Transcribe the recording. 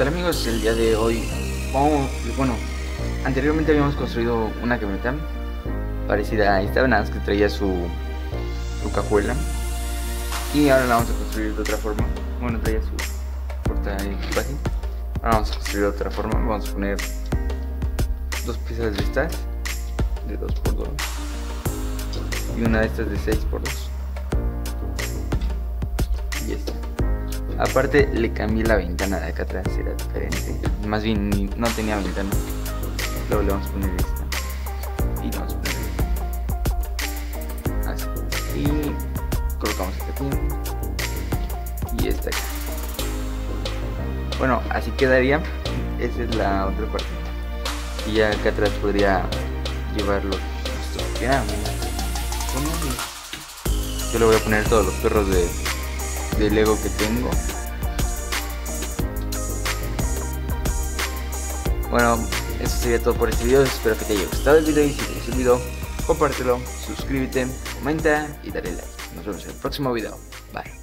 tal amigos? El día de hoy vamos, bueno, anteriormente habíamos construido una camioneta parecida a esta, nada más que traía su, su cajuela y ahora la vamos a construir de otra forma. Bueno, traía su porta equipaje. Ahora vamos a construir de otra forma. Vamos a poner dos piezas de estas de 2x2 y una de estas de 6x2 Aparte le cambié la ventana de acá atrás, era diferente. Más bien no tenía ventana. Luego le vamos a poner esta. Y vamos a poner así. Y colocamos este aquí. Y esta acá. Bueno, así quedaría. Esa es la otra parte. Y ya acá atrás podría llevarlo que Yo le voy a poner todos los perros de, de Lego que tengo. Bueno, eso sería todo por este video. Espero que te haya gustado el video y si te gustó compártelo, suscríbete, comenta y dale like. Nos vemos en el próximo video. Bye.